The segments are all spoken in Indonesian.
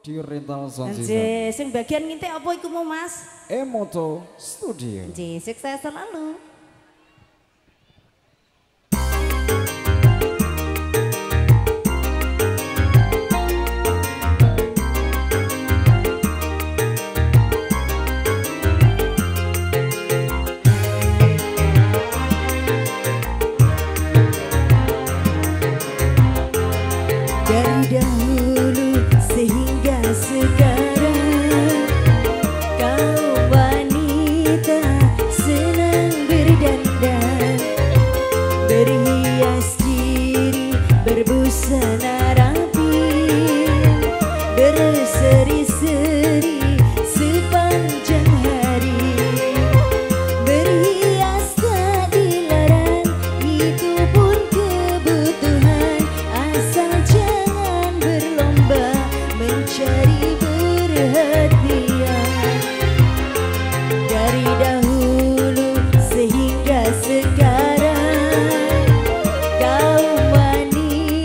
di rental sound system. Sing bagian ngintek apa iku mau Mas? Emoto Studio. Nggih, sukses selalu.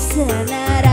さなら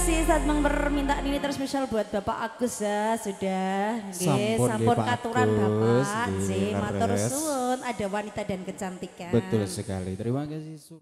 kasih saat permintaan ini terus spesial buat Bapak Agus ya sudah nggih, Sampun, katuran Agus. Bapak Nggih, sih matur suwun ada wanita dan kecantikan Betul sekali. Terima kasih.